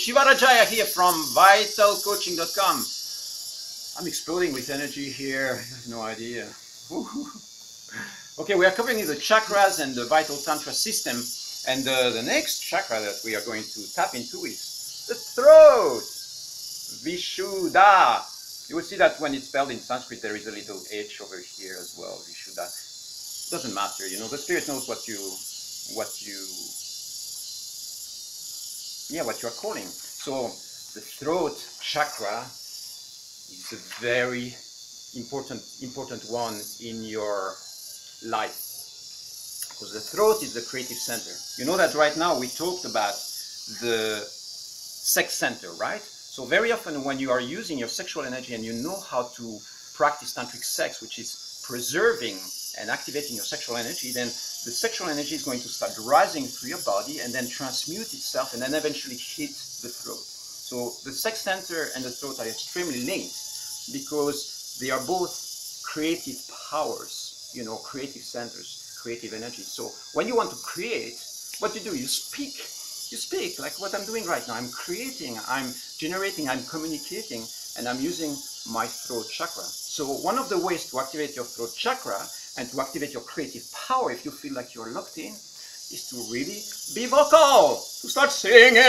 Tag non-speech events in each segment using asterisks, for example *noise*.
Shiva Rajaya here from vitalcoaching.com. I'm exploding with energy here. I have no idea. *laughs* okay, we are covering the chakras and the vital tantra system. And uh, the next chakra that we are going to tap into is the throat. Vishuddha. You will see that when it's spelled in Sanskrit, there is a little H over here as well. Vishuddha. Doesn't matter, you know. The spirit knows what you, what you, yeah, what you are calling. So the throat chakra is a very important, important one in your life because the throat is the creative center. You know that right now we talked about the sex center, right? So very often when you are using your sexual energy and you know how to practice tantric sex, which is preserving and activating your sexual energy, then the sexual energy is going to start rising through your body and then transmute itself and then eventually hit the throat. So the sex center and the throat are extremely linked because they are both creative powers, you know, creative centers, creative energy. So when you want to create, what you do, you speak you speak like what I'm doing right now. I'm creating, I'm generating, I'm communicating, and I'm using my throat chakra. So one of the ways to activate your throat chakra and to activate your creative power, if you feel like you're locked in, is to really be vocal, to start singing,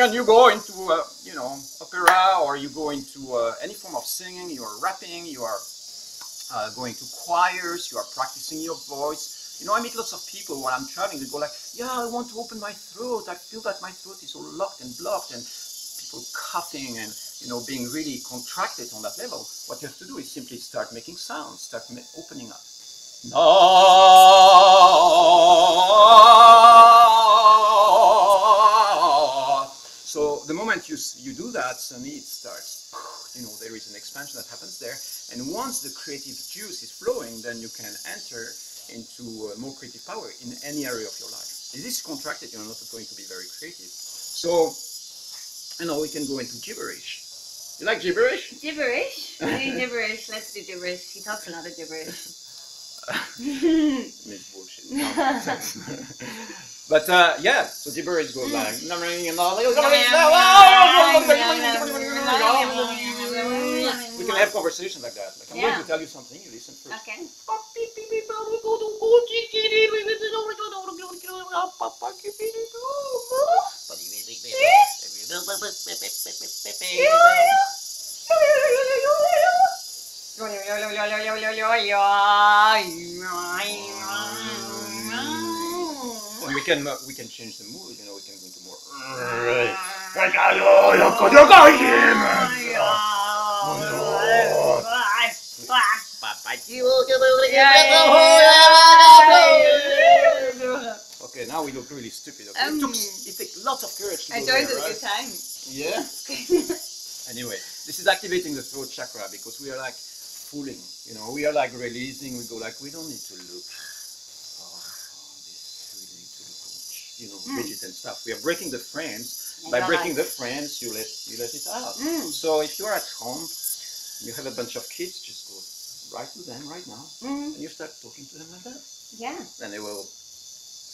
and you go into, uh, you know, opera, or you go into uh, any form of singing, you are rapping, you are uh, going to choirs, you are practicing your voice, you know, I meet lots of people when I'm traveling. They go like, "Yeah, I want to open my throat. I feel that my throat is all locked and blocked, and people coughing and you know being really contracted on that level." What you have to do is simply start making sounds, start opening up. So the moment you you do that, suddenly it starts. You know, there is an expansion that happens there, and once the creative juice is flowing, then you can enter into uh, more creative power in any area of your life. If this is contracted, you're not going to be very creative. So, you know, we can go into gibberish. You like gibberish? Gibberish? Do gibberish. Let's do gibberish. He talks a lot of gibberish. but uh, yeah, so gibberish goes like. We can have conversations like that. Like I'm Yeah. going to tell you something. You listen first. Okay. And we can uh, we can change the mood. You know, we can go into more. Okay, now we look really stupid. Okay? it, took, Um, it takes lots of courage to I joined there, right? good time. Yeah. *laughs* Anyway, this is activating the throat chakra because we are like fooling. You know, we are like releasing. We go like we don't need to look. Oh, oh this we need to look. You know, Mm. rigid and stuff. We are breaking the frames. And By breaking like, the frames, you let you let it out. Mm. So if you are at home, you have a bunch of kids, just go right to them right now, Mm, and you start talking to them like that. yeah. And they will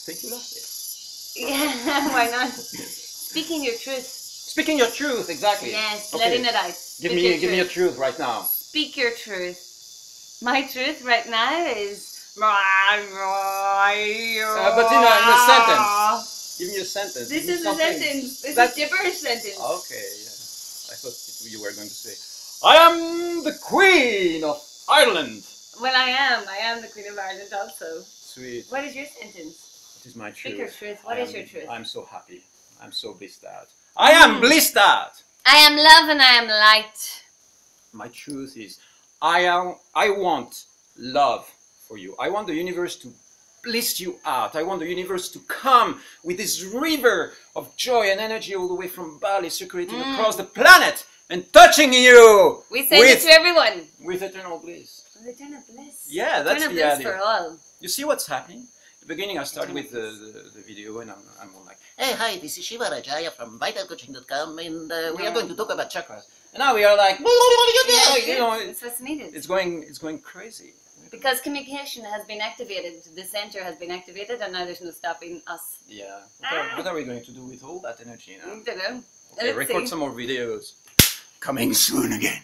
think you love it. Yeah, *laughs* why not? *laughs* Speaking your truth. Speaking your truth, exactly. Yes, Okay. letting it out. Give Speak me your give me your truth. truth right now. Speak your truth. My truth right now is. Uh, but in a- in a sentence. Give me a sentence. This Give me is a sentence. This That- is gibberish sentence. Okay. I thought you were going to say, I am the Queen of Ireland. Well, I am. I am the Queen of Ireland also. Sweet. What is your sentence? What is my truth? Speak truth. your truth. What I is am- your truth? I'm so happy. I'm so blissed out. I am Mm. blissed out. I am love and I am light. My truth is, I am. I want love for you. I want the universe to bliss you out. I want the universe to come with this river of joy and energy all the way from Bali, circulating Mm. across the planet and touching you We send with, it to everyone. with eternal bliss. With Eternal bliss. Yeah, that's Eternal the bliss idea. for all. You see what's happening? At the beginning, I started with the, the, the video, and I'm, I'm all like, "Hey, hi, this is Shiva Rajaya from VitalCoaching.com, and uh, we are going to talk about chakras." And now we are like, Yeah, you know, it's what's needed. it's going, it's going crazy. because communication has been activated, the center has been activated, and now there's no stopping us. Yeah. What are, what are we going to do with all that energy now? I don't know. Okay, record see. some more videos. Coming soon again.